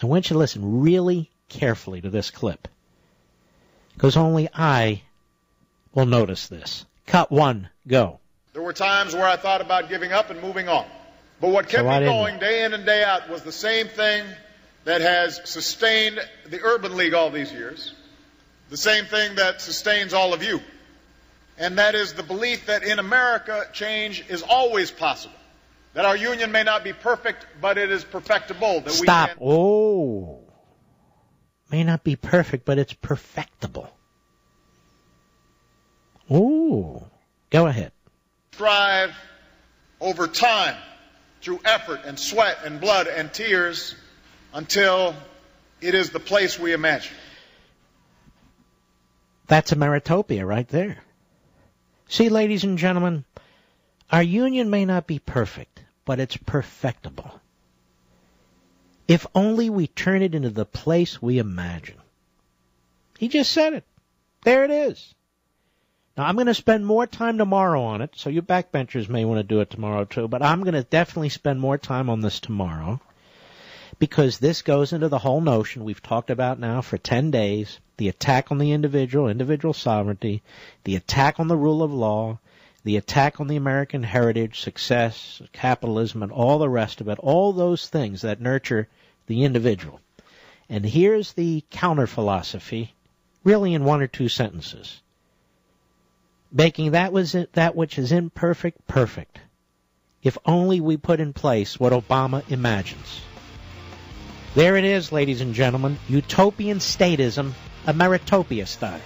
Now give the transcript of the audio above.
I want you to listen really carefully to this clip. Because only I will notice this. Cut one, go. There were times where I thought about giving up and moving on. But what kept So me going day in and day out was the same thing that has sustained the Urban League all these years, the same thing that sustains all of you. And that is the belief that in America, change is always possible. That our union may not be perfect, but it is perfectible. That Stop. we can Oh. May not be perfect, but it's perfectible. Ooh. Go ahead. strive over time through effort and sweat and blood and tears until it is the place we imagine. That's Ameritopia right there. See, ladies and gentlemen, our union may not be perfect, but it's perfectible. If only we turn it into the place we imagine. He just said it. There it is. Now, I'm going to spend more time tomorrow on it, so you backbenchers may want to do it tomorrow too, but I'm going to definitely spend more time on this tomorrow because this goes into the whole notion we've talked about now for 10 days the attack on the individual, individual sovereignty, the attack on the rule of law, the attack on the American heritage, success, capitalism, and all the rest of it, all those things that nurture the individual. And here's the counter philosophy, really in one or two sentences. Making that was it, that which is imperfect perfect. If only we put in place what Obama imagines. There it is, ladies and gentlemen. Utopian statism, Ameritopia style.